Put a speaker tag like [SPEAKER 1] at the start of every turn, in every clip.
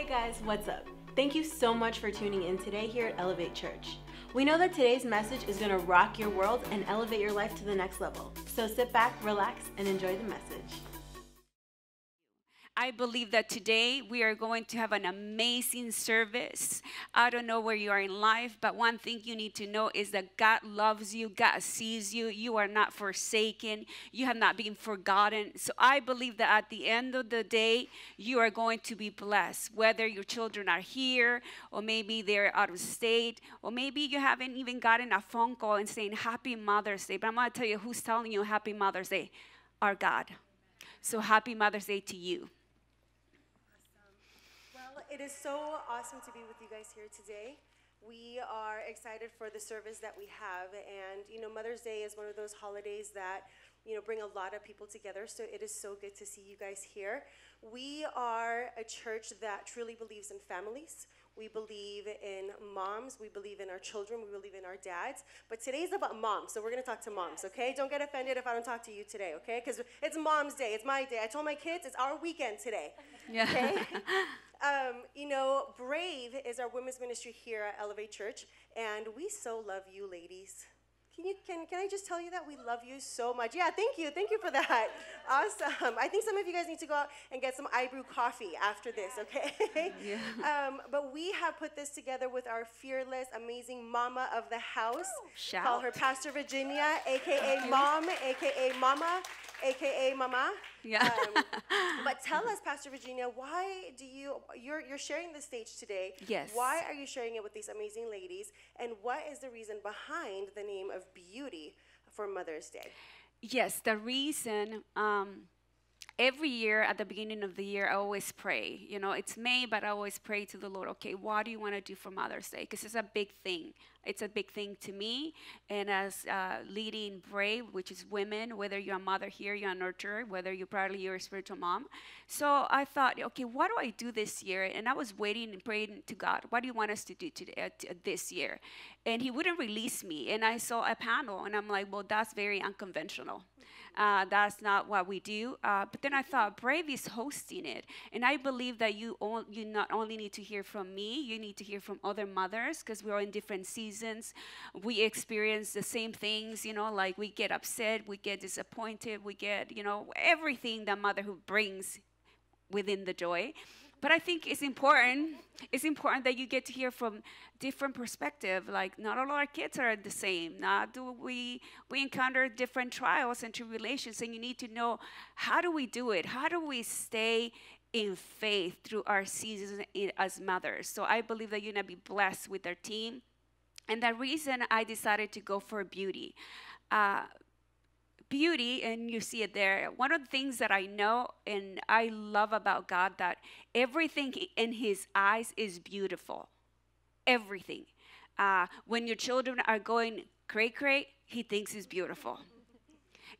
[SPEAKER 1] Hey guys, what's up? Thank you so much for tuning in today here at Elevate Church. We know that today's message is going to rock your world and elevate your life to the next level. So sit back, relax, and enjoy the message.
[SPEAKER 2] I believe that today we are going to have an amazing service. I don't know where you are in life, but one thing you need to know is that God loves you, God sees you, you are not forsaken, you have not been forgotten. So I believe that at the end of the day, you are going to be blessed, whether your children are here, or maybe they're out of state, or maybe you haven't even gotten a phone call and saying Happy Mother's Day. But I'm going to tell you who's telling you Happy Mother's Day our God. So happy Mother's Day to you.
[SPEAKER 3] It is so awesome to be with you guys here today. We are excited for the service that we have, and you know, Mother's Day is one of those holidays that you know bring a lot of people together. So it is so good to see you guys here. We are a church that truly believes in families. We believe in moms. We believe in our children. We believe in our dads. But today's about moms, so we're gonna talk to moms, okay? Don't get offended if I don't talk to you today, okay? Because it's Mom's Day. It's my day. I told my kids it's our weekend today.
[SPEAKER 2] Yeah.
[SPEAKER 3] Okay. um, you know, Brave is our women's ministry here at Elevate Church, and we so love you, ladies. Can, you, can, can I just tell you that we love you so much? Yeah, thank you. Thank you for that. Awesome. I think some of you guys need to go out and get some iBrew coffee after this, okay?
[SPEAKER 2] Yeah.
[SPEAKER 3] Um, but we have put this together with our fearless, amazing mama of the house.
[SPEAKER 2] shout.
[SPEAKER 3] Call her Pastor Virginia, aka Mom, aka Mama, aka Mama.
[SPEAKER 2] Yeah.
[SPEAKER 3] Um, but tell us, Pastor Virginia, why do you you're you're sharing the stage today?
[SPEAKER 2] Yes.
[SPEAKER 3] Why are you sharing it with these amazing ladies? And what is the reason behind the name of beauty for Mother's Day?
[SPEAKER 2] Yes, the reason um, every year at the beginning of the year, I always pray. You know, it's May, but I always pray to the Lord, okay, what do you want to do for Mother's Day? Because it's a big thing. It's a big thing to me. And as uh, leading Brave, which is women, whether you're a mother here, you're a nurturer, whether you're probably you're spiritual mom. So I thought, okay, what do I do this year? And I was waiting and praying to God, what do you want us to do today, uh, t- this year? And He wouldn't release me. And I saw a panel, and I'm like, well, that's very unconventional. Uh, that's not what we do. Uh, but then I thought Brave is hosting it, and I believe that you all, you not only need to hear from me, you need to hear from other mothers because we're in different seasons. We experience the same things, you know, like we get upset, we get disappointed, we get you know everything that motherhood brings within the joy. But I think it's important. It's important that you get to hear from different perspective. Like not all our kids are the same. Not do we we encounter different trials and tribulations, and you need to know how do we do it? How do we stay in faith through our seasons as mothers? So I believe that you're gonna be blessed with our team, and the reason I decided to go for beauty. Uh, beauty and you see it there. One of the things that i know and i love about god that everything in his eyes is beautiful. Everything. Uh, when your children are going cray cray he thinks it's beautiful.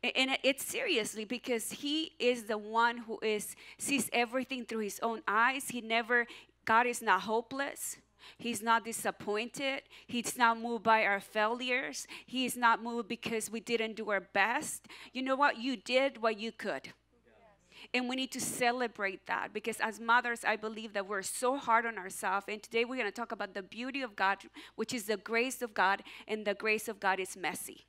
[SPEAKER 2] And it's seriously because he is the one who is sees everything through his own eyes. He never god is not hopeless He's not disappointed. He's not moved by our failures. He is not moved because we didn't do our best. You know what? You did what you could. And we need to celebrate that because as mothers, I believe that we're so hard on ourselves. And today we're going to talk about the beauty of God, which is the grace of God, and the grace of God is messy.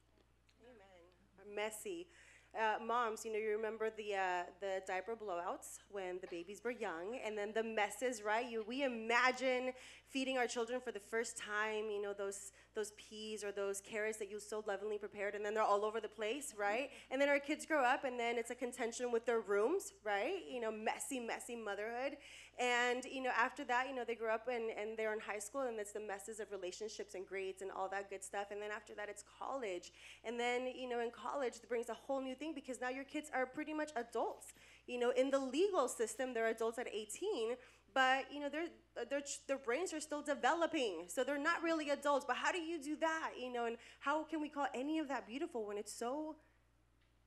[SPEAKER 3] Amen. Messy. Uh, moms, you know, you remember the uh, the diaper blowouts when the babies were young, and then the messes, right? You we imagine feeding our children for the first time, you know, those those peas or those carrots that you so lovingly prepared, and then they're all over the place, right? And then our kids grow up, and then it's a contention with their rooms, right? You know, messy, messy motherhood. And you know, after that, you know, they grow up and, and they're in high school, and it's the messes of relationships and grades and all that good stuff. And then after that, it's college. And then you know, in college, it brings a whole new thing because now your kids are pretty much adults. You know, in the legal system, they're adults at 18, but you know, their their their brains are still developing, so they're not really adults. But how do you do that? You know, and how can we call any of that beautiful when it's so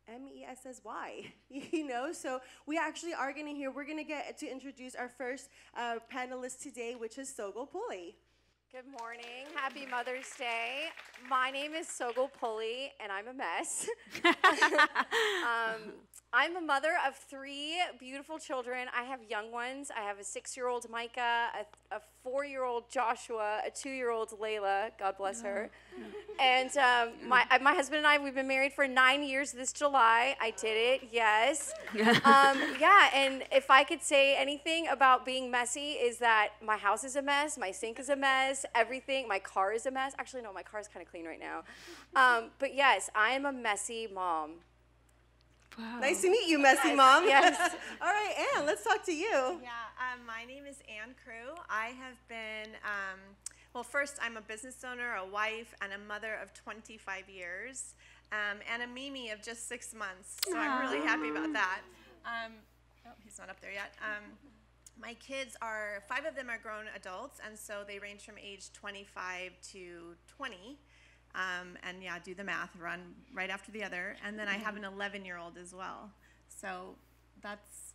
[SPEAKER 3] M E S S Y, you know? So we actually are going to hear, we're going to get to introduce our first uh, panelist today, which is Sogol Pulley.
[SPEAKER 4] Good morning. Happy Mother's Day. My name is Sogol Pulley, and I'm a mess. um, I'm a mother of three beautiful children. I have young ones. I have a six year old Micah, a, a four year old Joshua, a two year old Layla. God bless her. And um, my, my husband and I, we've been married for nine years this July. I did it, yes. um, yeah, and if I could say anything about being messy, is that my house is a mess, my sink is a mess, everything, my car is a mess. Actually, no, my car is kind of clean right now. Um, but yes, I am a messy mom.
[SPEAKER 2] Wow.
[SPEAKER 3] Nice to meet you, messy mom.
[SPEAKER 4] Yes.
[SPEAKER 3] All right, Anne, let's talk to you.
[SPEAKER 5] Yeah, um, my name is Anne Crew. I have been, um, well, first, I'm a business owner, a wife, and a mother of 25 years, um, and a Mimi of just six months. So I'm really happy about that. Um, oh, he's not up there yet. Um, my kids are, five of them are grown adults, and so they range from age 25 to 20. Um, and yeah, do the math, run right after the other. And then I have an 11 year old as well. So that's,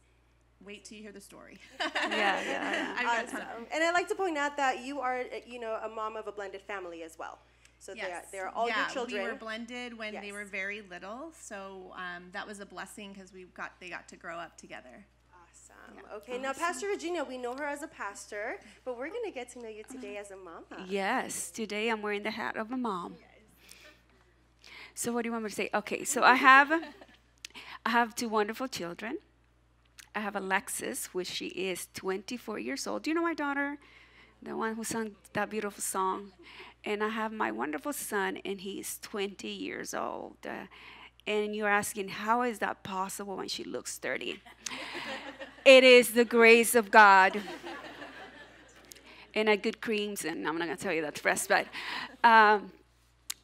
[SPEAKER 5] wait till you hear the story.
[SPEAKER 2] Yeah, yeah.
[SPEAKER 5] I've got a ton.
[SPEAKER 3] Awesome. And I'd like to point out that you are, you know, a mom of a blended family as well. So they're, they're all
[SPEAKER 5] yeah,
[SPEAKER 3] your children.
[SPEAKER 5] we were blended when they were very little, so um, that was a blessing because we got they got to grow up together.
[SPEAKER 3] Awesome. Okay, now Pastor Virginia, we know her as a pastor, but we're going to get to know you today as a mama.
[SPEAKER 2] Yes, today I'm wearing the hat of a mom. So what do you want me to say? Okay, so I have I have two wonderful children. I have Alexis, which she is 24 years old. Do you know my daughter? The one who sang that beautiful song. And I have my wonderful son, and he's 20 years old. Uh, and you're asking, how is that possible when she looks 30? it is the grace of God and a good creams, and I'm not gonna tell you that rest, but um,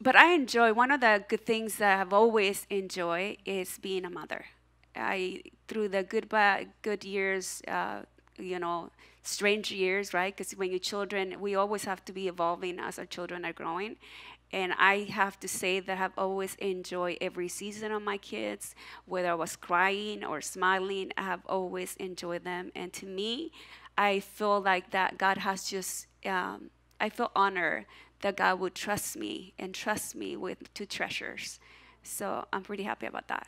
[SPEAKER 2] but I enjoy one of the good things that I've always enjoyed is being a mother. I through the good bad good years, uh, you know, strange years, right? Because when you're children, we always have to be evolving as our children are growing. And I have to say that I've always enjoyed every season of my kids, whether I was crying or smiling, I have always enjoyed them. And to me, I feel like that God has just, um, I feel honored that God would trust me and trust me with two treasures. So I'm pretty happy about that.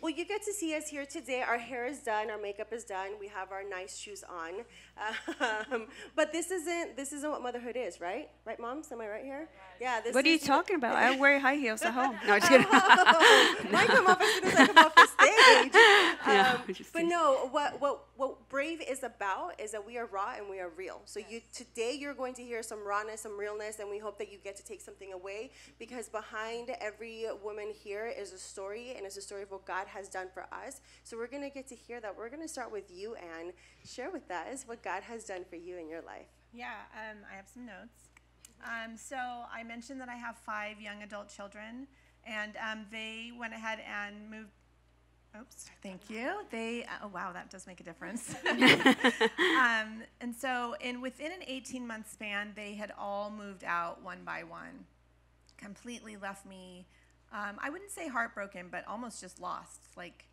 [SPEAKER 3] Awesome. Well, you get to see us here today. Our hair is done, our makeup is done. We have our nice shoes on. Um, but this isn't this isn't what motherhood is, right? Right, moms? Am I right here? Yeah. This
[SPEAKER 2] What are you talking about? I wear high heels at home. No, I'm just kidding.
[SPEAKER 3] Mine come off as soon as I come off the stage.
[SPEAKER 2] Yeah,
[SPEAKER 3] Um,
[SPEAKER 2] I'm
[SPEAKER 3] but no, what, what what Brave is about is that we are raw and we are real. So you today you're going to hear some rawness, some realness, and we hope that you get to take something away because behind every woman here is a story and it's a story of what God has done for us. So we're gonna get to hear that. We're gonna start with you, Anne. Share with us what God has done for you in your life.
[SPEAKER 5] Yeah, um, I have some notes. Um, so I mentioned that I have five young adult children, and um, they went ahead and moved. Oops, thank you. They oh wow, that does make a difference. um, and so, in within an 18 month span, they had all moved out one by one, completely left me. Um, I wouldn't say heartbroken, but almost just lost. Like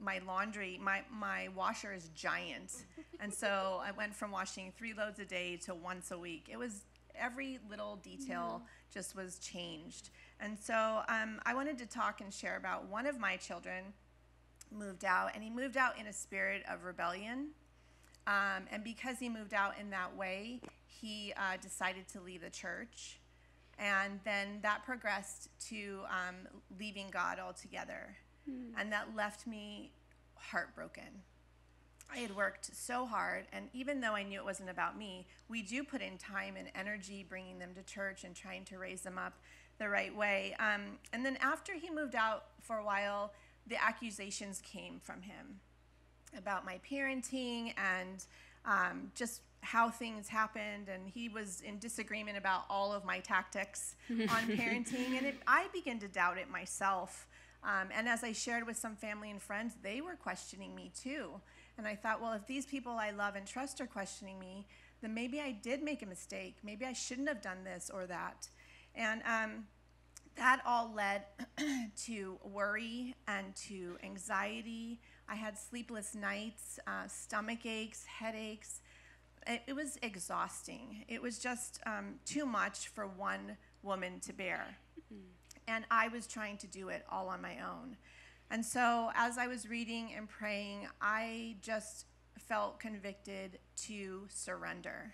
[SPEAKER 5] my laundry, my, my washer is giant. and so I went from washing three loads a day to once a week. It was every little detail just was changed. And so um, I wanted to talk and share about one of my children moved out, and he moved out in a spirit of rebellion. Um, and because he moved out in that way, he uh, decided to leave the church. And then that progressed to um, leaving God altogether. And that left me heartbroken. I had worked so hard, and even though I knew it wasn't about me, we do put in time and energy bringing them to church and trying to raise them up the right way. Um, and then after he moved out for a while, the accusations came from him about my parenting and um, just how things happened. And he was in disagreement about all of my tactics on parenting. And it, I began to doubt it myself. Um, and as I shared with some family and friends, they were questioning me too. And I thought, well, if these people I love and trust are questioning me, then maybe I did make a mistake. Maybe I shouldn't have done this or that. And um, that all led to worry and to anxiety. I had sleepless nights, uh, stomach aches, headaches. It, was exhausting. It was just um, too much for one woman to bear. And I was trying to do it all on my own. And so as I was reading and praying, I just felt convicted to surrender.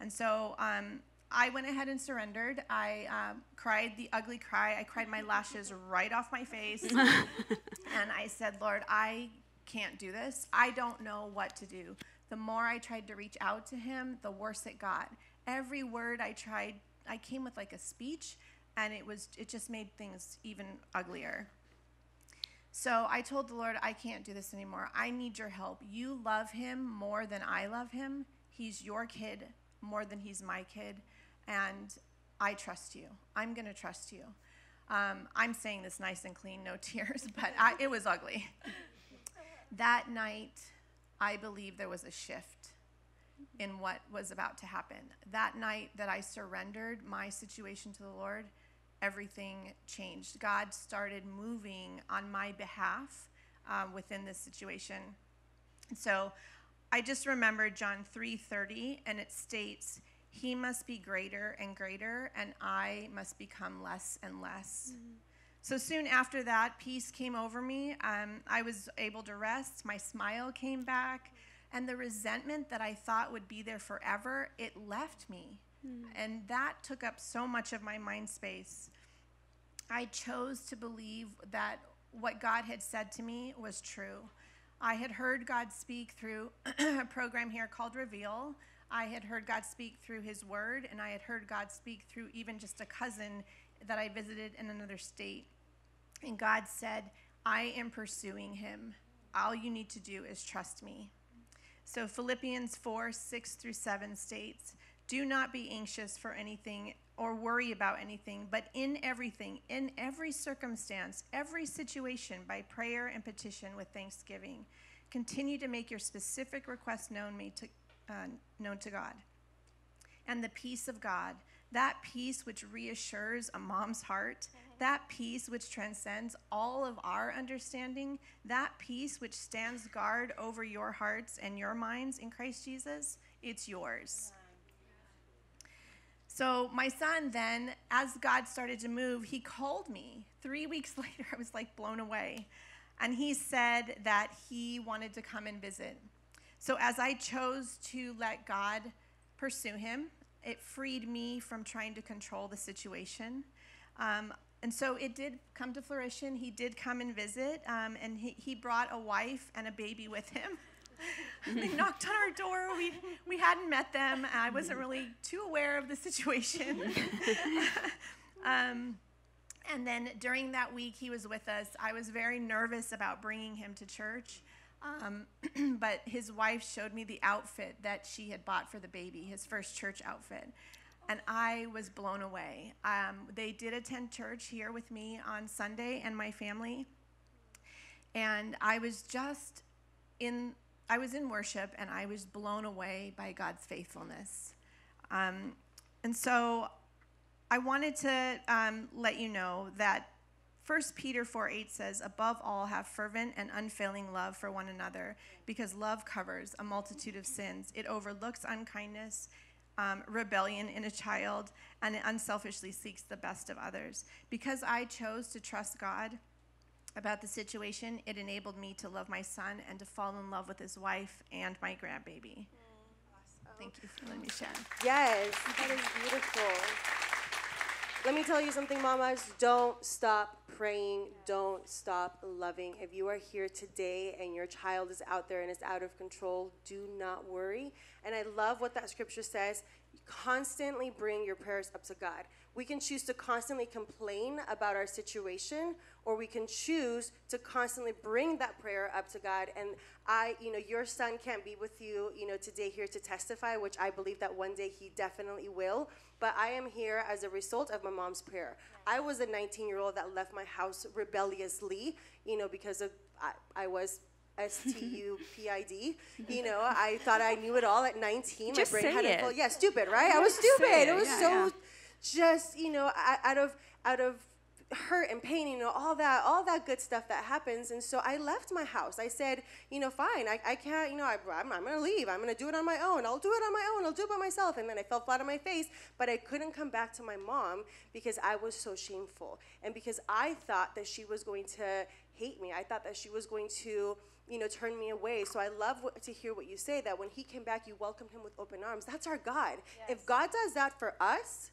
[SPEAKER 5] And so um, I went ahead and surrendered. I um, cried the ugly cry. I cried my lashes right off my face. and I said, Lord, I can't do this. I don't know what to do. The more I tried to reach out to him, the worse it got. Every word I tried, I came with like a speech, and it was it just made things even uglier. So I told the Lord, I can't do this anymore. I need your help. You love him more than I love him. He's your kid more than he's my kid. And I trust you. I'm going to trust you. Um, I'm saying this nice and clean, no tears, but I, it was ugly. that night, I believe there was a shift in what was about to happen. That night that I surrendered my situation to the Lord, everything changed. God started moving on my behalf um, within this situation. So I just remembered John 3:30 and it states, "He must be greater and greater and I must become less and less." Mm-hmm. So soon after that, peace came over me. Um, I was able to rest. My smile came back. And the resentment that I thought would be there forever, it left me. Mm. And that took up so much of my mind space. I chose to believe that what God had said to me was true. I had heard God speak through a program here called Reveal. I had heard God speak through His Word, and I had heard God speak through even just a cousin that I visited in another state. And God said, I am pursuing him. All you need to do is trust me. So Philippians 4 6 through 7 states, Do not be anxious for anything or worry about anything, but in everything, in every circumstance, every situation, by prayer and petition with thanksgiving, continue to make your specific requests known, made to, uh, known to God. And the peace of God, that peace which reassures a mom's heart, that peace which transcends all of our understanding, that peace which stands guard over your hearts and your minds in Christ Jesus, it's yours. So, my son then, as God started to move, he called me. Three weeks later, I was like blown away. And he said that he wanted to come and visit. So, as I chose to let God pursue him, it freed me from trying to control the situation. Um, and so it did come to fruition. He did come and visit, um, and he, he brought a wife and a baby with him. they knocked on our door. We, we hadn't met them. I wasn't really too aware of the situation. um, and then during that week he was with us, I was very nervous about bringing him to church. Um, but his wife showed me the outfit that she had bought for the baby, his first church outfit. And I was blown away. Um, they did attend church here with me on Sunday and my family. And I was just in, I was in worship and I was blown away by God's faithfulness. Um, and so I wanted to um, let you know that 1 Peter 4 8 says, Above all, have fervent and unfailing love for one another, because love covers a multitude of sins. It overlooks unkindness, um, rebellion in a child, and it unselfishly seeks the best of others. Because I chose to trust God about the situation, it enabled me to love my son and to fall in love with his wife and my grandbaby. Awesome. Thank you for letting me share.
[SPEAKER 3] Yes, that is beautiful. Let me tell you something, mamas. Don't stop praying. Don't stop loving. If you are here today and your child is out there and is out of control, do not worry. And I love what that scripture says. Constantly bring your prayers up to God. We can choose to constantly complain about our situation, or we can choose to constantly bring that prayer up to God. And I, you know, your son can't be with you, you know, today here to testify, which I believe that one day he definitely will. But I am here as a result of my mom's prayer. I was a 19 year old that left my house rebelliously, you know, because of I, I was S T U P I D. You know, I thought I knew it all at 19.
[SPEAKER 2] Just
[SPEAKER 3] my brain had
[SPEAKER 2] it.
[SPEAKER 3] full. Yeah, stupid, right? I was stupid.
[SPEAKER 2] Say
[SPEAKER 3] It was
[SPEAKER 2] Yeah,
[SPEAKER 3] so
[SPEAKER 2] yeah.
[SPEAKER 3] just, you know, out of out of hurt and pain, you know, all that, all that good stuff that happens. And so I left my house. I said, you know, fine, I, I can't, you know, I, I'm, I'm gonna leave. I'm gonna do it on my own. I'll do it on my own. I'll do it by myself. And then I fell flat on my face, but I couldn't come back to my mom because I was so shameful. And because I thought that she was going to hate me. I thought that she was going to, you know, turn me away. So I love what, to hear what you say that when he came back, you welcomed him with open arms. That's our God. If God does that for us,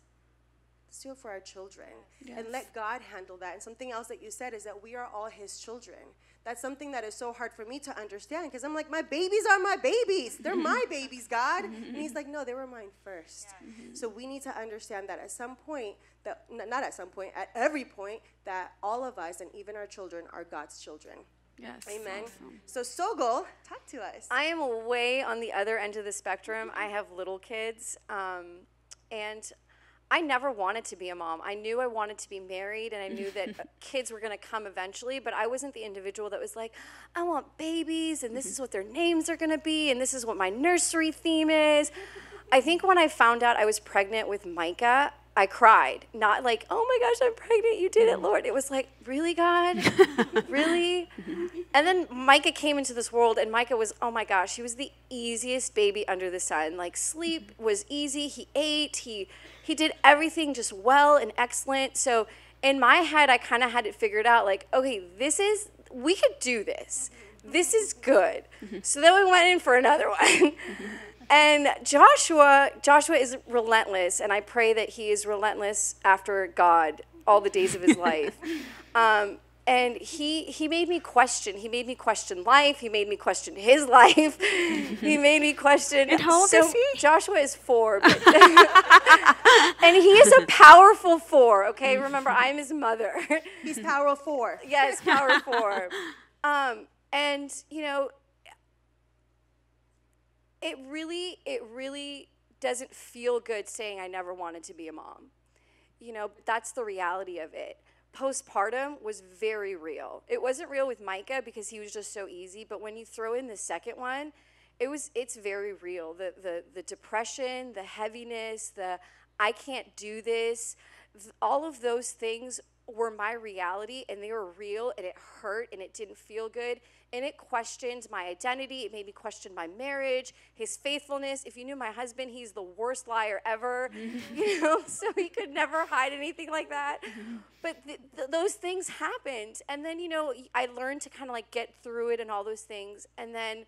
[SPEAKER 3] let's do it for our children and let God handle that. And something else that you said is that we are all His children. That's something that is so hard for me to understand because I'm like, my babies are my babies. They're my mm-hmm. babies, God. Mm-hmm. And He's like, no, they were mine 1st mm-hmm. So we need to understand that at some point, that n- not at some point, at every point, that all of us and even our children are God's children.
[SPEAKER 2] Yes.
[SPEAKER 3] Amen.
[SPEAKER 2] awesome.
[SPEAKER 3] So Sogol, talk to us.
[SPEAKER 4] I am way on the other end of the spectrum. I have little kids, um, and I never wanted to be a mom. I knew I wanted to be married, and I knew that uh, kids were going to come eventually. But I wasn't the individual that was like, I want babies, and this is what their names are going to be, and this is what my nursery theme is. I think when I found out I was pregnant with Micah, I cried. Not like, oh my gosh, I'm pregnant, you did it, Lord. It was like, really, God? really? And then Micah came into this world, and Micah was, oh my gosh, he was the easiest baby under the sun. Like, sleep mm-hmm. was easy. He ate, he, he did everything just well and excellent. So, in my head, I kind of had it figured out like, okay, this is, we could do this. Mm-hmm. This is mm-hmm. good. So then we went in for another one. And Joshua, Joshua is relentless, and I pray that he is relentless after God all the days of his life. Um, and he he made me question. He made me question life. He made me question his life. he made me question.
[SPEAKER 2] And how old
[SPEAKER 4] so
[SPEAKER 2] is he?
[SPEAKER 4] Joshua is four, but- and he is a powerful four. Okay, remember I am his mother.
[SPEAKER 3] He's power of four.
[SPEAKER 4] Yes, power four. Um, and you know, it really, it really doesn't feel good saying I never wanted to be a mom. You know, that's the reality of it. Postpartum was very real. It wasn't real with Micah because he was just so easy, but when you throw in the second one, it was it's very real. The the the depression, the heaviness, the I can't do this, all of those things were my reality and they were real and it hurt and it didn't feel good and it questioned my identity it made me question my marriage his faithfulness. If you knew my husband he's the worst liar ever. You know so he could never hide anything like that. But th- th- those things happened. And then you know i learned to kind of like get through it and all those things. And then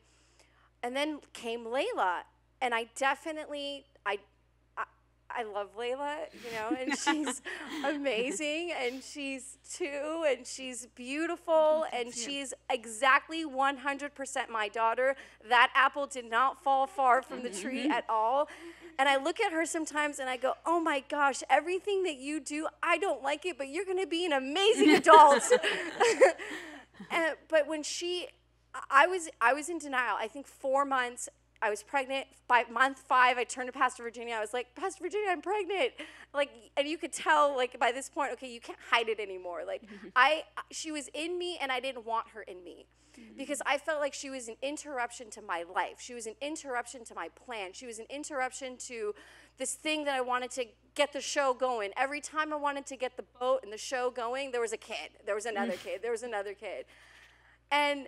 [SPEAKER 4] and then came Layla, and I definitely I. I- love Layla, you know, and she's amazing, and she's two, and she's beautiful, and she's exactly 100% my daughter. That apple did not fall far from the tree mm-hmm. at all. And I look at her sometimes and I go, oh my gosh, everything that you do, I don't like it, but you're gonna be an amazing adult. And, but when she, I was, I was in denial. I think four months. I was pregnant. By month five, I turned to Pastor Virginia. I was like, Pastor Virginia, I'm pregnant. Like, and you could tell, like, by this point, okay, you can't hide it anymore. Like, I, she was in me, and I didn't want her in me mm-hmm. because I felt like she was an interruption to my life. She was an interruption to my plan. She was an interruption to this thing that I wanted to get the show going. Every time I wanted to get the boat and the show going, there was a kid. There was another kid. There was another kid. And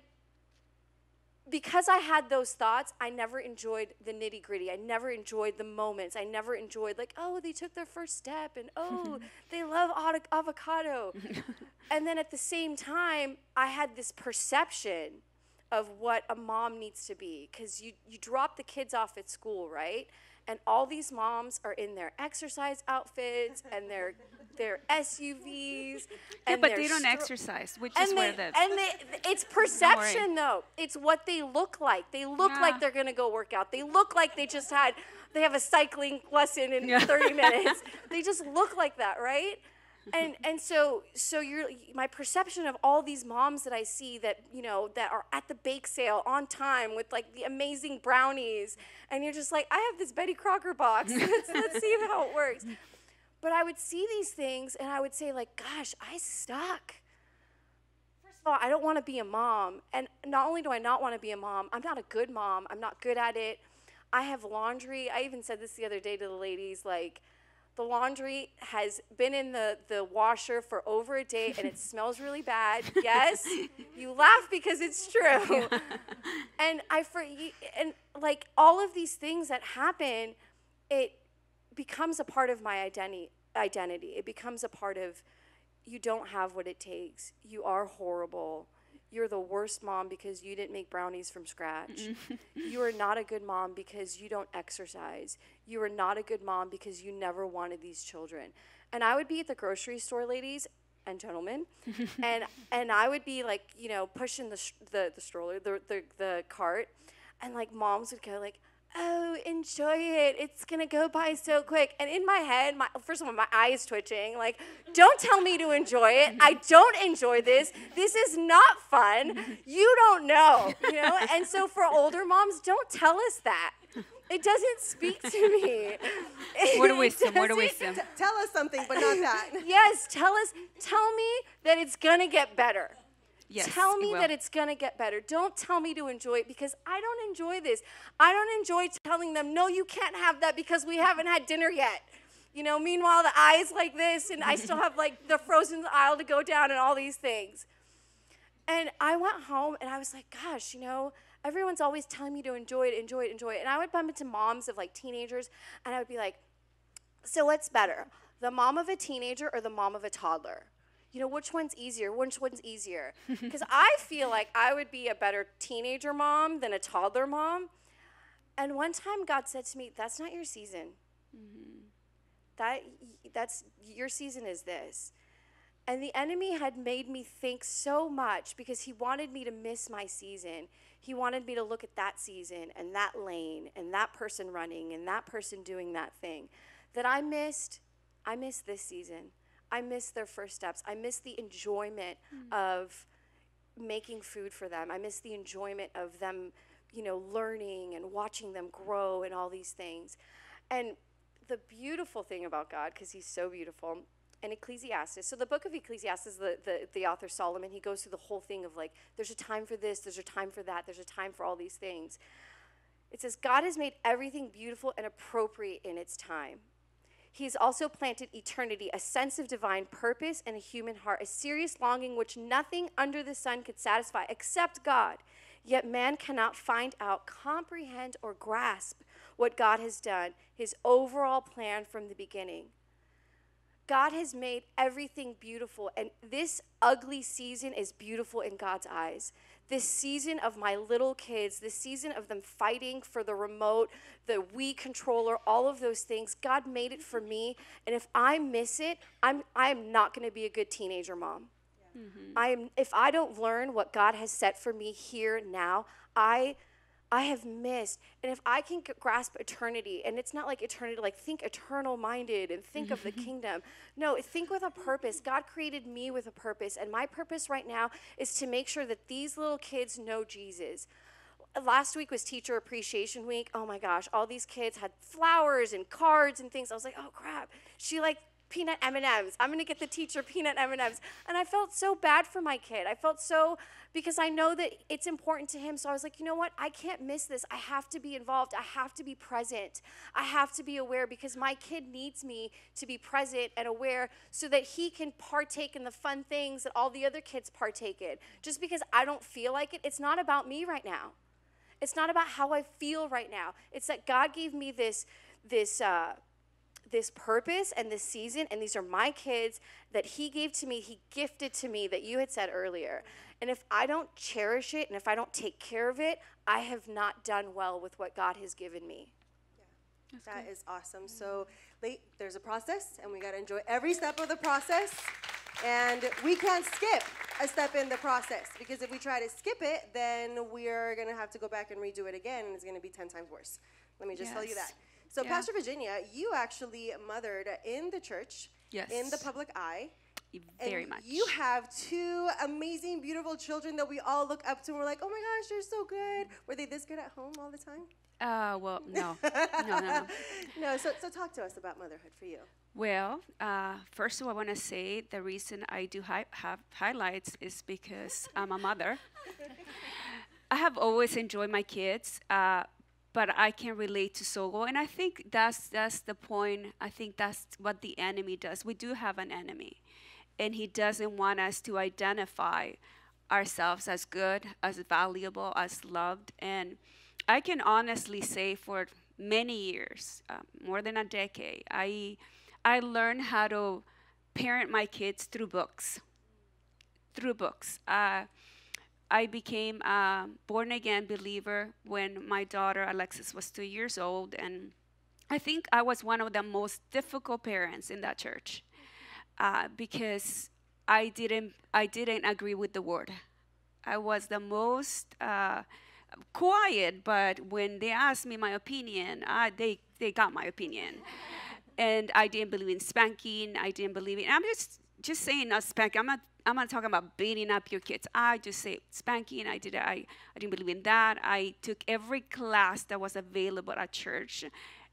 [SPEAKER 4] because I had those thoughts, I never enjoyed the nitty gritty. I never enjoyed the moments. I never enjoyed, like, oh, they took their first step and oh, they love avo- avocado. and then at the same time, I had this perception of what a mom needs to be because you, you drop the kids off at school, right? And all these moms are in their exercise outfits and their their SUVs.
[SPEAKER 2] Yeah,
[SPEAKER 4] and
[SPEAKER 2] but they don't exercise, which is
[SPEAKER 4] and
[SPEAKER 2] where
[SPEAKER 4] they,
[SPEAKER 2] the
[SPEAKER 4] and they, it's perception though. It's what they look like. They look
[SPEAKER 2] Yeah.
[SPEAKER 4] like they're gonna go work out. They look like they just had they have a cycling lesson in
[SPEAKER 2] Yeah.
[SPEAKER 4] 30 minutes. they just look like that, right? And and so so you're my perception of all these moms that I see that you know that are at the bake sale on time with like the amazing brownies, and you're just like I have this Betty Crocker box. let's, let's see how it works. But I would see these things and I would say like, gosh, I suck first of all, I don't want to be a mom. And not only do I not want to be a mom, I'm not a good mom. I'm not good at it. I have laundry. I even said this the other day to the ladies like, the laundry has been in the, the washer for over a day and it smells really bad. Yes, you laugh because it's true. and I for and like all of these things that happen, it becomes a part of my identity. Identity. It becomes a part of you don't have what it takes. You are horrible. You're the worst mom because you didn't make brownies from scratch. Mm-hmm. you are not a good mom because you don't exercise. You are not a good mom because you never wanted these children. And I would be at the grocery store, ladies and gentlemen, and and I would be like, you know, pushing the sh- the, the stroller, the, the the cart, and like moms would go like, oh, enjoy it. It's gonna go by so quick. And in my head, my first of all, my eye is twitching. Like, don't tell me to enjoy it. I don't enjoy this. This is not fun. You don't know, you know. And so for older moms, don't tell us that. It doesn't speak to me.
[SPEAKER 2] Word of
[SPEAKER 4] It
[SPEAKER 2] wisdom, word of
[SPEAKER 4] doesn't-
[SPEAKER 2] wisdom.
[SPEAKER 3] Tell us something, but not that.
[SPEAKER 4] Yes, tell us. Tell me that it's gonna get better.
[SPEAKER 2] Yes,
[SPEAKER 4] tell me that it's gonna get better. Don't tell me to enjoy it because I don't enjoy this. I don't enjoy telling them, no, you can't have that because we haven't had dinner yet. You know, meanwhile, the eye's like this, and I still have like the frozen aisle to go down and all these things. And I went home and I was like, gosh, you know, everyone's always telling me to enjoy it, enjoy it, enjoy it. And I would bump into moms of like teenagers, and I would be like, so what's better, the mom of a teenager or the mom of a toddler? You know, which one's easier? Which one's easier? Because I feel like I would be a better teenager mom than a toddler mom. And one time God said to me, That's not your season. Mm-hmm. That, that's your season is this. And the enemy had made me think so much because he wanted me to miss my season. He wanted me to look at that season and that lane and that person running and that person doing that thing that I missed. I missed this season. I miss their first steps. I miss the enjoyment hmm. of making food for them. I miss the enjoyment of them, you know, learning and watching them grow and all these things. And the beautiful thing about God, because He's so beautiful, in Ecclesiastes, so the book of Ecclesiastes, the, the, the author Solomon, he goes through the whole thing of like, there's a time for this, there's a time for that, there's a time for all these things. It says, God has made everything beautiful and appropriate in its time. He's also planted eternity, a sense of divine purpose and a human heart, a serious longing which nothing under the sun could satisfy except God. Yet man cannot find out, comprehend, or grasp what God has done, his overall plan from the beginning. God has made everything beautiful, and this ugly season is beautiful in God's eyes. This season of my little kids, this season of them fighting for the remote, the Wii controller, all of those things, God made it for me. And if I miss it, I'm, I'm not going to be a good teenager mom. Mm-hmm. I am, if I don't learn what God has set for me here now, I I have missed. And if I can grasp eternity, and it's not like eternity, like think eternal minded and think of the kingdom. No, think with a purpose. God created me with a purpose, and my purpose right now is to make sure that these little kids know Jesus. Last week was Teacher Appreciation Week. Oh my gosh, all these kids had flowers and cards and things. I was like, oh crap, she like peanut M&Ms. I'm going to get the teacher peanut M&Ms. And I felt so bad for my kid. I felt so because I know that it's important to him. So I was like, you know what? I can't miss this. I have to be involved. I have to be present. I have to be aware because my kid needs me to be present and aware so that he can partake in the fun things that all the other kids partake in. Just because I don't feel like it, it's not about me right now. It's not about how I feel right now. It's that God gave me this this uh, this purpose and this season, and these are my kids that He gave to me, He gifted to me that you had said earlier. And if I don't cherish it and if I don't take care of it, I have not done well with what God has given me.
[SPEAKER 3] Yeah, That is awesome. So, late, there's a process, and we got to enjoy every step of the process. And we can't skip a step in the process because if we try to skip it, then we're going to have to go back and redo it again, and it's going to be 10 times worse. Let me just tell you that. So,
[SPEAKER 2] Yeah.
[SPEAKER 3] Pastor Virginia, you actually mothered in the church, in the public eye.
[SPEAKER 2] Very
[SPEAKER 3] and
[SPEAKER 2] much.
[SPEAKER 3] You have two amazing, beautiful children that we all look up to, and we're like, oh my gosh, they're so good. Were they this good at home all the time?
[SPEAKER 2] Uh, well, no, no, no, no.
[SPEAKER 3] No, so, so talk to us about motherhood for you.
[SPEAKER 2] Well, uh, first of all, I want to say the reason I do hi- have highlights is because I'm a mother. I have always enjoyed my kids, uh, but I can relate to Sogol, and I think that's that's the point. I think that's what the enemy does. We do have an enemy, and he doesn't want us to identify ourselves as good, as valuable, as loved. And I can honestly say, for many years, uh, more than a decade, I I learned how to parent my kids through books. Through books. Uh, I became a born again believer when my daughter Alexis was two years old, and I think I was one of the most difficult parents in that church uh, because I didn't I didn't agree with the word. I was the most uh, quiet, but when they asked me my opinion, uh, they they got my opinion, and I didn't believe in spanking. I didn't believe in. I'm just just saying not spanking. I'm not. I'm not talking about beating up your kids. I just say spanking. I did. I I didn't believe in that. I took every class that was available at church,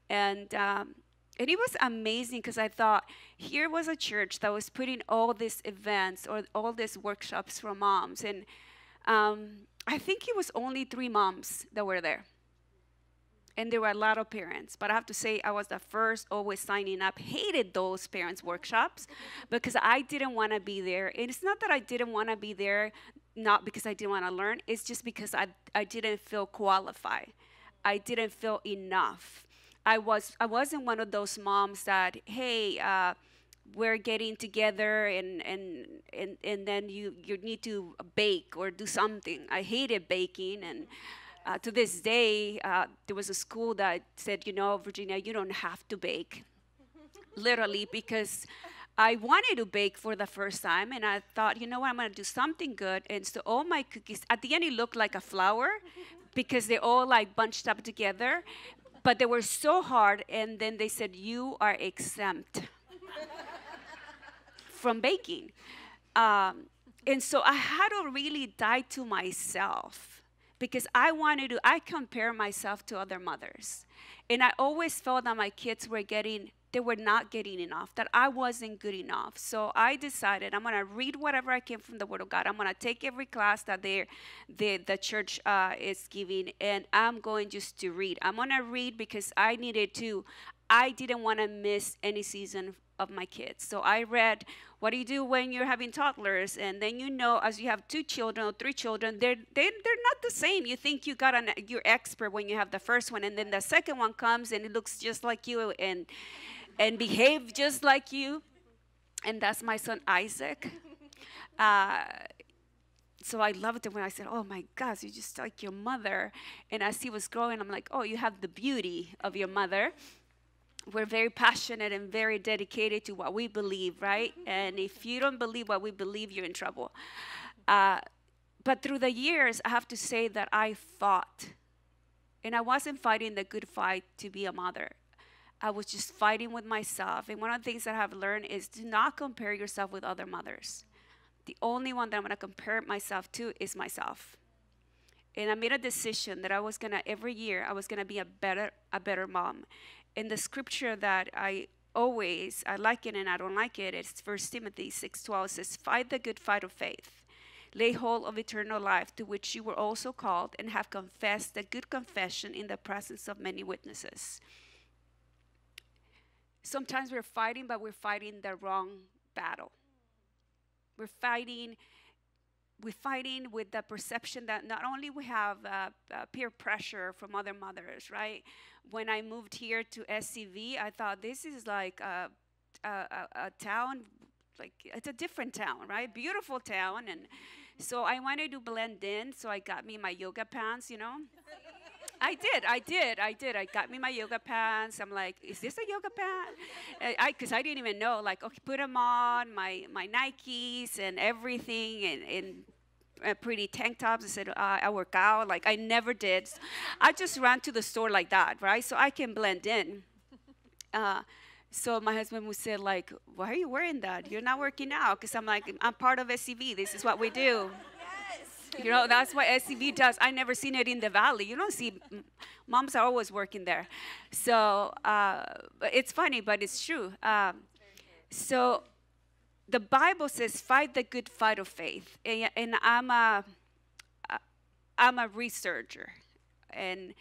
[SPEAKER 2] and. Um, and it was amazing because I thought here was a church that was putting all these events or all these workshops for moms, and um, I think it was only three moms that were there, and there were a lot of parents. But I have to say, I was the first always signing up. Hated those parents workshops because I didn't want to be there. And it's not that I didn't want to be there, not because I didn't want to learn. It's just because I I didn't feel qualified. I didn't feel enough. I was I wasn't one of those moms that hey. Uh, we're getting together and, and and and then you you need to bake or do something. I hated baking and uh, to this day uh, there was a school that said you know Virginia you don't have to bake. Literally because I wanted to bake for the first time and I thought you know what I'm gonna do something good. And so all my cookies at the end it looked like a flower because they all like bunched up together. But they were so hard and then they said you are exempt from baking. Um, and so I had to really die to myself because I wanted to, I compare myself to other mothers. And I always felt that my kids were getting, they were not getting enough, that I wasn't good enough. So I decided I'm going to read whatever I can from the Word of God. I'm going to take every class that they, the, the church uh, is giving, and I'm going just to read. I'm going to read because I needed to, I didn't want to miss any season of my kids. So I read what do you do when you're having toddlers and then you know as you have two children or three children they're they, they're not the same you think you got an you're expert when you have the first one and then the second one comes and it looks just like you and and behave just like you and that's my son isaac uh, so I loved it when I said, "Oh my gosh, you're just like your mother." And as he was growing, I'm like, "Oh, you have the beauty of your mother." We're very passionate and very dedicated to what we believe, right? And if you don't believe what we believe, you're in trouble. Uh, but through the years, I have to say that I fought. And I wasn't fighting the good fight to be a mother. I was just fighting with myself. And one of the things that I've learned is do not compare yourself with other mothers. The only one that I'm going to compare myself to is myself. And I made a decision that I was going to every year I was going to be a better a better mom in the scripture that I always I like it and I don't like it, it's First Timothy six twelve says, "Fight the good fight of faith." Lay hold of eternal life, to which you were also called, and have confessed the good confession in the presence of many witnesses. Sometimes we're fighting, but we're fighting the wrong battle. We're fighting we're fighting with the perception that not only we have uh, uh, peer pressure from other mothers, right? When I moved here to SCV, I thought this is like a, a, a, a town, like it's a different town, right? Beautiful town, and so I wanted to blend in. So I got me my yoga pants, you know. I did, I did, I did. I got me my yoga pants. I'm like, is this a yoga pant? I, because I, I, didn't even know. Like, okay, put them on, my my Nikes and everything, and, and uh, pretty tank tops. I said, uh, I work out. Like, I never did. I just ran to the store like that, right? So I can blend in. Uh, so my husband would say, like, why are you wearing that? You're not working out. Because I'm like, I'm part of SCV. This is what we do. You know, that's what SCV does. I never seen it in the valley. You don't see, moms are always working there. So uh, it's funny, but it's true. Um, so the Bible says, fight the good fight of faith. And, and I'm, a, I'm a researcher. And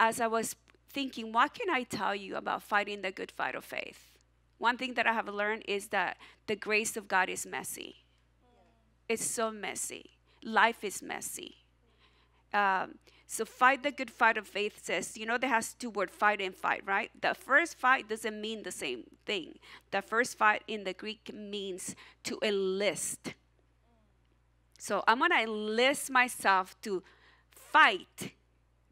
[SPEAKER 2] as I was thinking, what can I tell you about fighting the good fight of faith? One thing that I have learned is that the grace of God is messy. It's so messy. Life is messy. Um, so fight the good fight of faith says, you know, there has two words, fight and fight, right? The first fight doesn't mean the same thing. The first fight in the Greek means to enlist. So I'm gonna enlist myself to fight.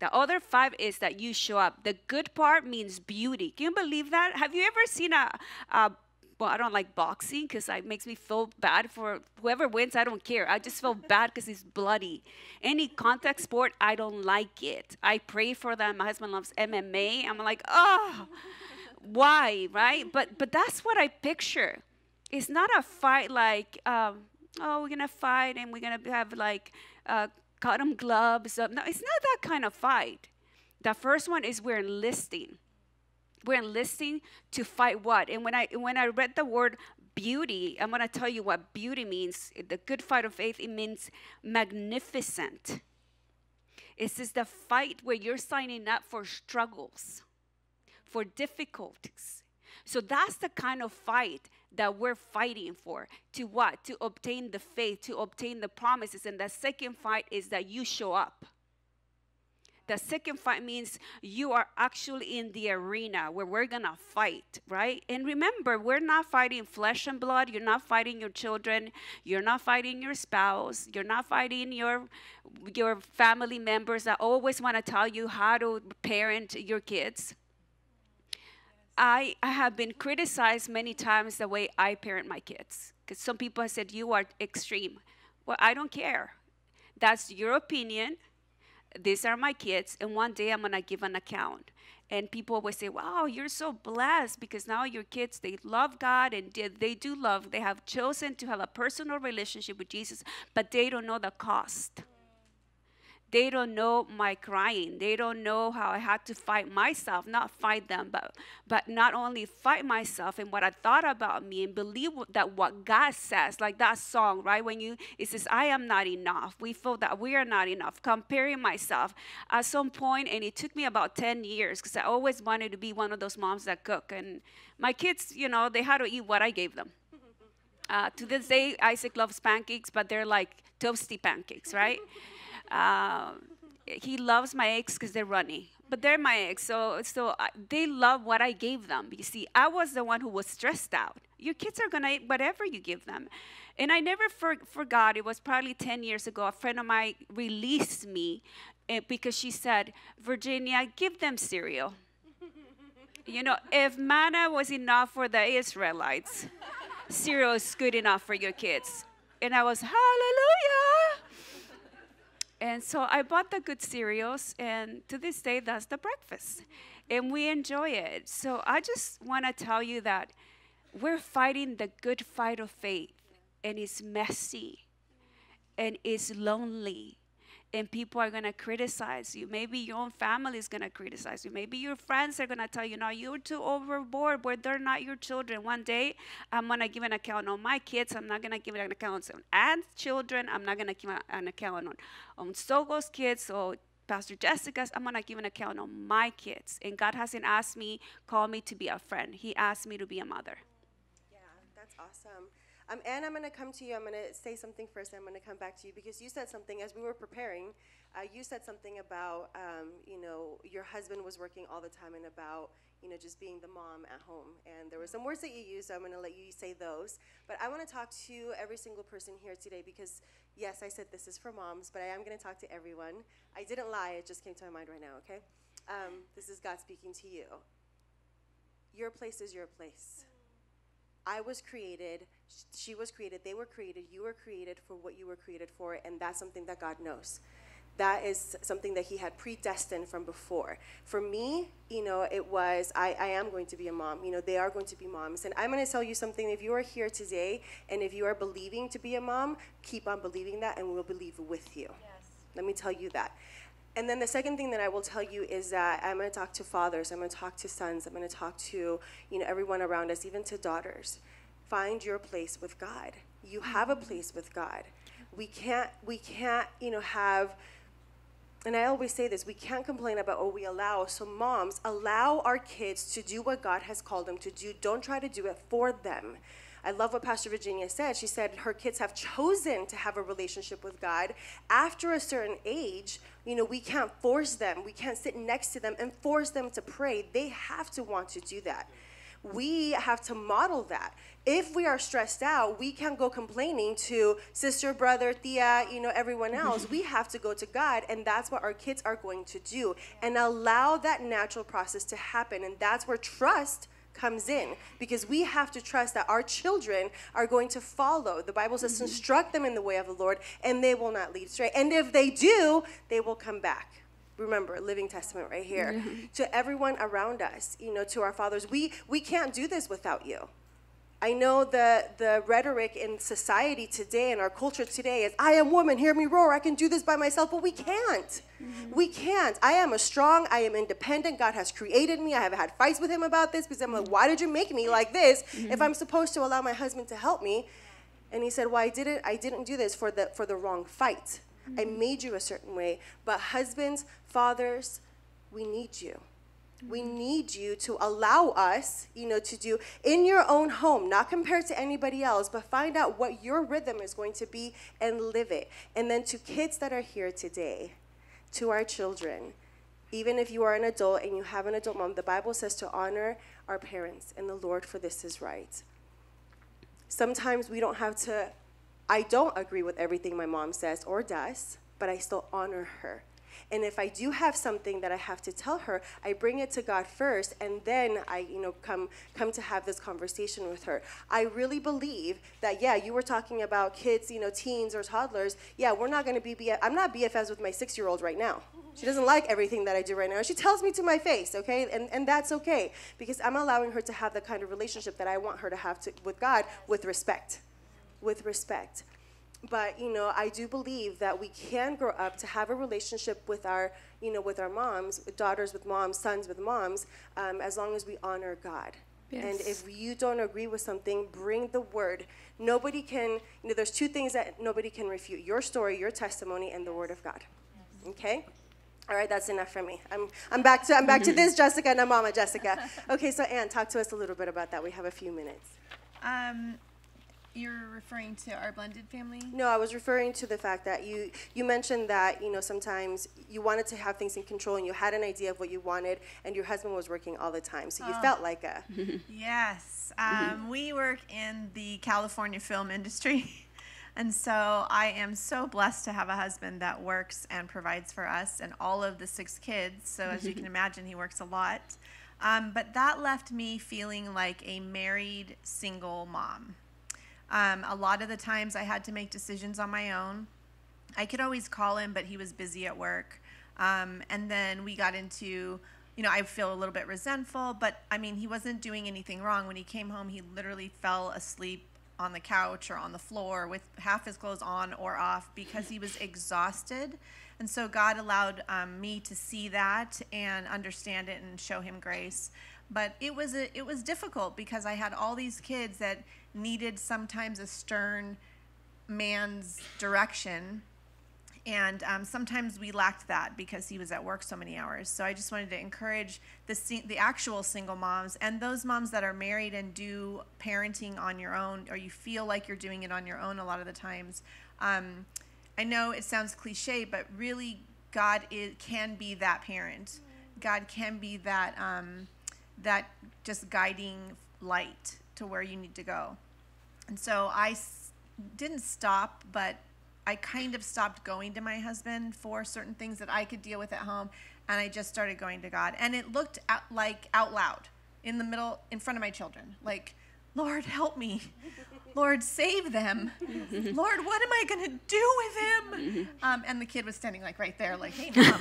[SPEAKER 2] The other five is that you show up. The good part means beauty. Can you believe that? Have you ever seen a, a well, I don't like boxing because it makes me feel bad for whoever wins. I don't care. I just feel bad because it's bloody. Any contact sport, I don't like it. I pray for them. My husband loves MMA. I'm like, oh, why, right? But but that's what I picture. It's not a fight like, um, oh, we're gonna fight and we're gonna have like uh, cotton gloves. No, it's not that kind of fight. The first one is we're enlisting we're enlisting to fight what? And when I when I read the word beauty, I'm gonna tell you what beauty means. The good fight of faith, it means magnificent. It's just the fight where you're signing up for struggles, for difficulties. So that's the kind of fight that we're fighting for. To what? To obtain the faith, to obtain the promises. And the second fight is that you show up. The second fight means you are actually in the arena where we're going to fight, right? And remember, we're not fighting flesh and blood. You're not fighting your children. You're not fighting your spouse. You're not fighting your your family members that always want to tell you how to parent your kids. I, I have been criticized many times the way I parent my kids because some people have said you are extreme. Well, I don't care. That's your opinion these are my kids, and one day I'm going to give an account. And people always say, wow, you're so blessed because now your kids, they love God and they do love, they have chosen to have a personal relationship with Jesus, but they don't know the cost. They don't know my crying. They don't know how I had to fight myself, not fight them, but but not only fight myself and what I thought about me and believe that what God says, like that song, right? When you it says, I am not enough. We feel that we are not enough. Comparing myself at some point, and it took me about 10 years because I always wanted to be one of those moms that cook. And my kids, you know, they had to eat what I gave them. Uh, to this day, Isaac loves pancakes, but they're like toasty pancakes, right? Um, he loves my eggs because they're runny, but they're my eggs. So, so I, they love what I gave them. You see, I was the one who was stressed out. Your kids are to eat whatever you give them. And I never for, forgot, it was probably 10 years ago, a friend of mine released me uh, because she said, Virginia, give them cereal. you know, if manna was enough for the Israelites, cereal is good enough for your kids. And I was, hallelujah. And so I bought the good cereals, and to this day, that's the breakfast. And we enjoy it. So I just want to tell you that we're fighting the good fight of faith, and it's messy, and it's lonely, and people are going to criticize you. Maybe your own family is going to criticize you. Maybe your friends are going to tell you, no, you're too overboard, but they're not your children. One day, I'm going to give an account on my kids. I'm not going to give an account on Anne's children. I'm not going to give an account on, on Sogol's kids or Pastor Jessica's. I'm going to give an account on my kids. And God hasn't asked me, called me to be a friend. He asked me to be a mother.
[SPEAKER 3] Yeah, that's awesome. Um, and I'm going to come to you. I'm going to say something first. I'm going to come back to you because you said something as we were preparing. Uh, you said something about, um, you know, your husband was working all the time and about, you know, just being the mom at home. And there were some words that you used, so I'm going to let you say those. But I want to talk to every single person here today because, yes, I said this is for moms, but I am going to talk to everyone. I didn't lie. It just came to my mind right now, okay? Um, this is God speaking to you. Your place is your place. I was created, she was created, they were created, you were created for what you were created for, and that's something that God knows. That is something that He had predestined from before. For me, you know, it was, I, I am going to be a mom. You know, they are going to be moms. And I'm going to tell you something. If you are here today and if you are believing to be a mom, keep on believing that, and we'll believe with you. Yes. Let me tell you that. And then the second thing that I will tell you is that I'm going to talk to fathers, I'm going to talk to sons, I'm going to talk to, you know, everyone around us, even to daughters. Find your place with God. You have a place with God. We can't we can't, you know, have and I always say this we can't complain about what we allow. So, moms, allow our kids to do what God has called them to do. Don't try to do it for them. I love what Pastor Virginia said. She said her kids have chosen to have a relationship with God. After a certain age, you know, we can't force them. We can't sit next to them and force them to pray. They have to want to do that. We have to model that. If we are stressed out, we can't go complaining to sister, brother, tia, you know, everyone else. we have to go to God, and that's what our kids are going to do. And allow that natural process to happen. And that's where trust comes in because we have to trust that our children are going to follow. The Bible says, mm-hmm. instruct them in the way of the Lord, and they will not lead astray. And if they do, they will come back. Remember, living testament right here. Mm-hmm. To everyone around us, you know, to our fathers, we we can't do this without you. I know the, the rhetoric in society today and our culture today is, I am woman, hear me roar, I can do this by myself, but we can't. Mm-hmm. We can't. I am a strong, I am independent. God has created me. I have had fights with him about this because I'm like, why did you make me like this mm-hmm. if I'm supposed to allow my husband to help me? And he said, Well, I didn't I didn't do this for the for the wrong fight. Mm-hmm. I made you a certain way. But husbands, fathers, we need you. We need you to allow us, you know, to do in your own home, not compared to anybody else, but find out what your rhythm is going to be and live it. And then to kids that are here today, to our children, even if you are an adult and you have an adult mom, the Bible says to honor our parents and the Lord, for this is right. Sometimes we don't have to, I don't agree with everything my mom says or does, but I still honor her and if I do have something that I have to tell her, I bring it to God first, and then I, you know, come come to have this conversation with her. I really believe that. Yeah, you were talking about kids, you know, teens or toddlers. Yeah, we're not going to be. BF- I'm not BFFs with my six-year-old right now. She doesn't like everything that I do right now. She tells me to my face, okay? And, and that's okay because I'm allowing her to have the kind of relationship that I want her to have to, with God with respect. With respect but you know i do believe that we can grow up to have a relationship with our you know with our moms daughters with moms sons with moms um, as long as we honor god yes. and if you don't agree with something bring the word nobody can you know there's two things that nobody can refute your story your testimony and the word of god okay all right, that's enough for me. I'm, I'm back to I'm back to this Jessica and Mama Jessica. Okay, so Anne, talk to us a little bit about that. We have a few minutes.
[SPEAKER 5] Um, you're referring to our blended family?
[SPEAKER 3] No, I was referring to the fact that you you mentioned that you know sometimes you wanted to have things in control and you had an idea of what you wanted, and your husband was working all the time, so you oh. felt like a.
[SPEAKER 5] yes, um, we work in the California film industry. And so I am so blessed to have a husband that works and provides for us and all of the six kids. So, as you can imagine, he works a lot. Um, but that left me feeling like a married single mom. Um, a lot of the times I had to make decisions on my own. I could always call him, but he was busy at work. Um, and then we got into, you know, I feel a little bit resentful, but I mean, he wasn't doing anything wrong. When he came home, he literally fell asleep on the couch or on the floor with half his clothes on or off because he was exhausted. And so God allowed um, me to see that and understand it and show him grace. But it was a, it was difficult because I had all these kids that needed sometimes a stern man's direction. And um, sometimes we lacked that because he was at work so many hours. So I just wanted to encourage the, the actual single moms and those moms that are married and do parenting on your own, or you feel like you're doing it on your own a lot of the times. Um, I know it sounds cliche, but really, God is, can be that parent. God can be that um, that just guiding light to where you need to go. And so I s- didn't stop, but I kind of stopped going to my husband for certain things that I could deal with at home, and I just started going to God. And it looked like out loud in the middle, in front of my children, like, Lord, help me. Lord, save them. Lord, what am I going to do with him? Um, and the kid was standing like right there, like, hey, mom,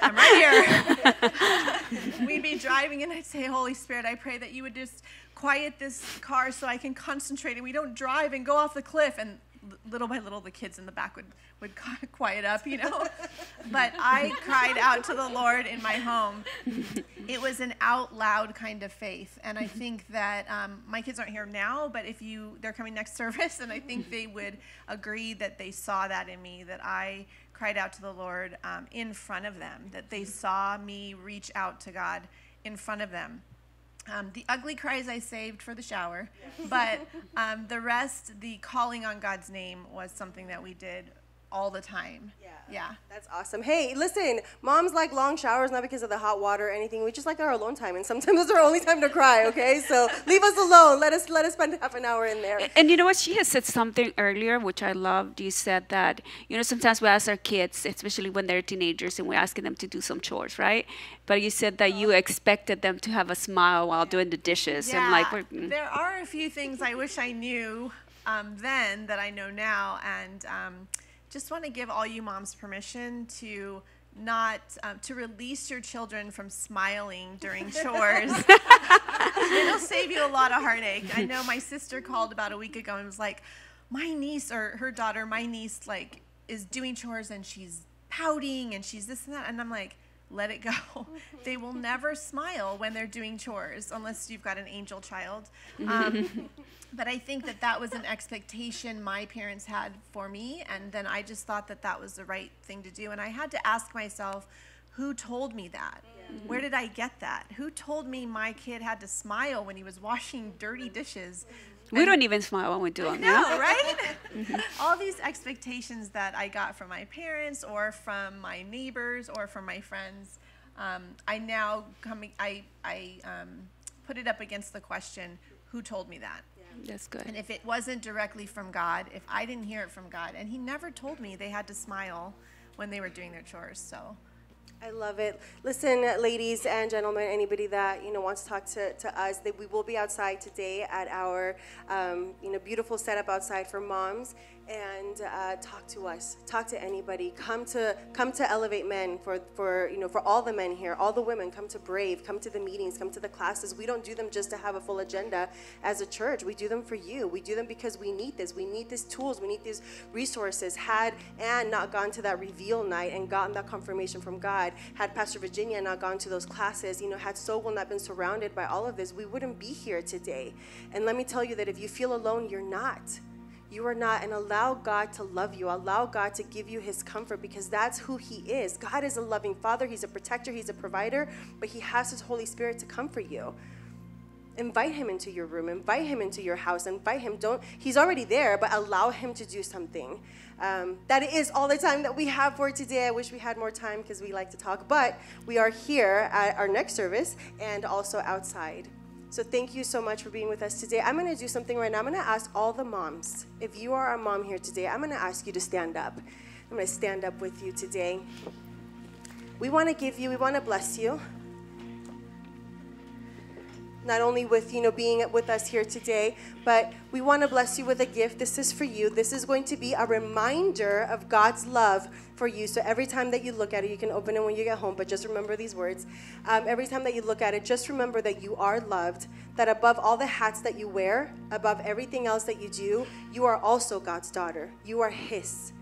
[SPEAKER 5] I'm right here. We'd be driving, and I'd say, Holy Spirit, I pray that you would just quiet this car so I can concentrate and we don't drive and go off the cliff. And little by little, the kids in the back would, would quiet up, you know. but I cried out to the Lord in my home. It was an out loud kind of faith. And I think that um, my kids aren't here now, but if you, they're coming next service, and I think they would agree that they saw that in me, that I cried out to the Lord um, in front of them, that they saw me reach out to God in front of them. Um, the ugly cries I saved for the shower, but um, the rest, the calling on God's name, was something that we did all the time.
[SPEAKER 3] Yeah.
[SPEAKER 5] Yeah.
[SPEAKER 3] That's awesome. Hey, listen, moms like long showers not because of the hot water or anything. We just like our alone time, and sometimes it's our only time to cry. Okay, so leave us alone. Let us let us spend half an hour in there.
[SPEAKER 2] And you know what? She has said something earlier, which I loved. You said that, you know, sometimes we ask our kids, especially when they're teenagers, and we're asking them to do some chores, right? But you said that you expected them to have a smile while doing the dishes.
[SPEAKER 5] Yeah,
[SPEAKER 2] And like, we're, mm.
[SPEAKER 5] there are a few things I wish I knew um, then that I know now, and um, just want to give all you moms permission to not um, to release your children from smiling during chores. It'll save you a lot of heartache. I know my sister called about a week ago and was like, "My niece or her daughter, my niece, like is doing chores and she's pouting and she's this and that," and I'm like. Let it go. Mm-hmm. They will never smile when they're doing chores unless you've got an angel child. Mm-hmm. Um, but I think that that was an expectation my parents had for me, and then I just thought that that was the right thing to do. And I had to ask myself, who told me that? Where mm-hmm. did I get that? Who told me my kid had to smile when he was washing dirty dishes?
[SPEAKER 2] We don't even smile when we do them. you
[SPEAKER 5] No,
[SPEAKER 2] know?
[SPEAKER 5] right? All these expectations that I got from my parents or from my neighbors or from my friends, um, I now coming, I, I um, put it up against the question, who told me that?
[SPEAKER 2] That's good.
[SPEAKER 5] And if it wasn't directly from God, if I didn't hear it from God, and He never told me they had to smile when they were doing their chores, so.
[SPEAKER 3] I love it. Listen, ladies and gentlemen, anybody that you know wants to talk to, to us, we will be outside today at our um, you know beautiful setup outside for moms, and uh, talk to us. Talk to anybody. Come to come to Elevate Men for for you know for all the men here, all the women. Come to Brave. Come to the meetings. Come to the classes. We don't do them just to have a full agenda as a church. We do them for you. We do them because we need this. We need these tools. We need these resources. Had and not gone to that reveal night and gotten that confirmation from God, had Pastor Virginia not gone to those classes, you know, had Sogol not been surrounded by all of this, we wouldn't be here today. And let me tell you that if you feel alone, you're not. You are not, and allow God to love you. Allow God to give you His comfort because that's who He is. God is a loving Father, He's a protector, He's a provider, but He has His Holy Spirit to comfort you. Invite him into your room. Invite him into your house. Invite him. Don't he's already there but allow him to do something. Um, that is all the time that we have for today. I wish we had more time because we like to talk but we are here at our next service and also outside so thank you so much for being with us today. I'm going to do something right now. I'm going to ask all the moms if you are a mom here today i'm going to ask you to stand up. I'm going to stand up with you today. We want to give you we want to bless you not only with you know being with us here today but we want to bless you with a gift. This is for you. This is going to be a reminder of god's love for you. So every time that you look at it you can open it when you get home but just remember these words. Um, every time that you look at it just remember that you are loved that above all the hats that you wear above everything else that you do you are also god's daughter. You are his.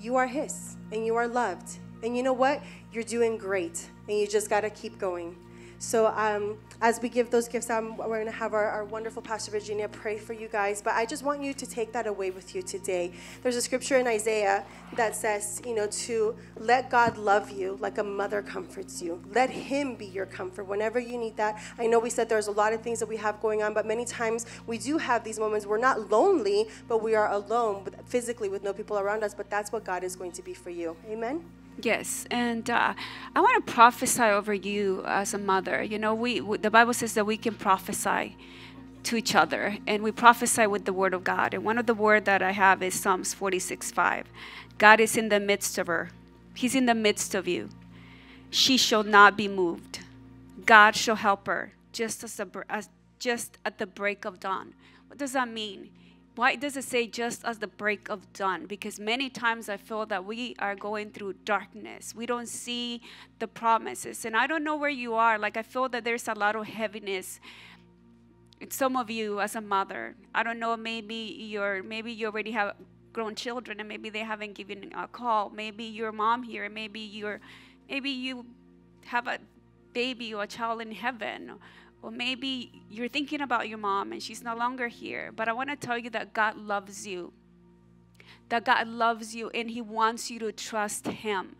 [SPEAKER 3] You are his and you are loved. And you know what? You're doing great and you just got to keep going so um, as we give those gifts we're going to have our, our, wonderful Pastor Virginia pray for you guys. But I just want you to take that away with you today. There's a scripture in Isaiah that says, you know, to let God love you like a mother comforts you. Let Him be your comfort whenever you need that. I know we said there's a lot of things that we have going on, but many times we do have these moments. We're not lonely, but we are alone physically with no people around us. But that's what God is going to be for you. Amen.
[SPEAKER 2] Yes, and uh, I want to prophesy over you as a mother. You know, we, we the Bible says that we can prophesy to each other, and we prophesy with the Word of God. And one of the word that I have is Psalms 46, 5. God is in the midst of her. He's in the midst of you. She shall not be moved. God shall help her, just as, a, as just at the break of dawn. What does that mean? Why does it say just as the break of dawn? Because many times I feel that we are going through darkness. We don't see the promises. And I don't know where you are. Like, I feel that there's a lot of heaviness. in some of you as a mother, I don't know, maybe you're, maybe you already have grown children and maybe they haven't given a call. Maybe your mom here, maybe you're, maybe you have a baby or a child in heaven or maybe you're thinking about your mom and she's no longer here, but I want to tell you that God loves you. that God loves you and He wants you to trust Him.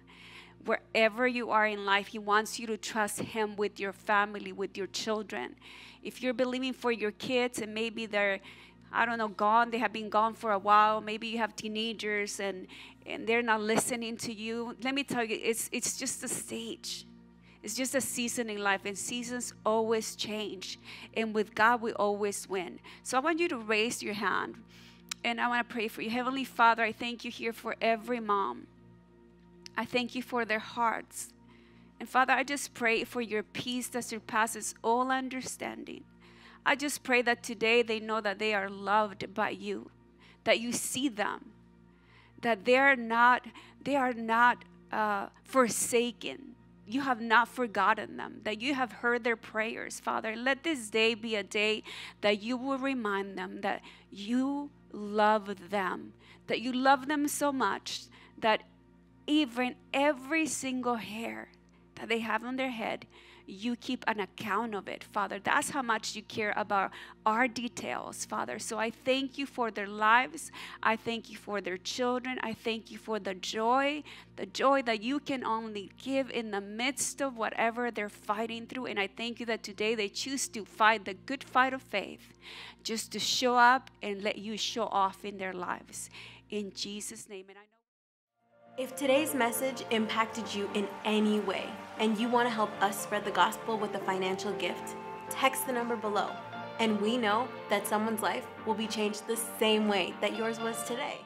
[SPEAKER 2] Wherever you are in life, He wants you to trust Him with your family, with your children. If you're believing for your kids and maybe they're, I don't know, gone, they have been gone for a while, maybe you have teenagers and, and they're not listening to you, let me tell you, it's, it's just a stage. It's just a season in life, and seasons always change. And with God, we always win. So I want you to raise your hand and I want to pray for you. Heavenly Father, I thank you here for every mom. I thank you for their hearts. And Father, I just pray for your peace that surpasses all understanding. I just pray that today they know that they are loved by you, that you see them, that they are not, they are not uh, forsaken. You have not forgotten them, that you have heard their prayers, Father. Let this day be a day that you will remind them that you love them, that you love them so much that even every single hair that they have on their head, you keep an account of it, Father. That's how much you care about our details, Father. So I thank you for their lives. I thank you for their children. I thank you for the joy, the joy that you can only give in the midst of whatever they're fighting through. And I thank you that today they choose to fight the good fight of faith, just to show up and let you show off in their lives. In Jesus' name. And I
[SPEAKER 1] if today's message impacted you in any way and you want to help us spread the gospel with a financial gift, text the number below. And we know that someone's life will be changed the same way that yours was today.